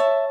you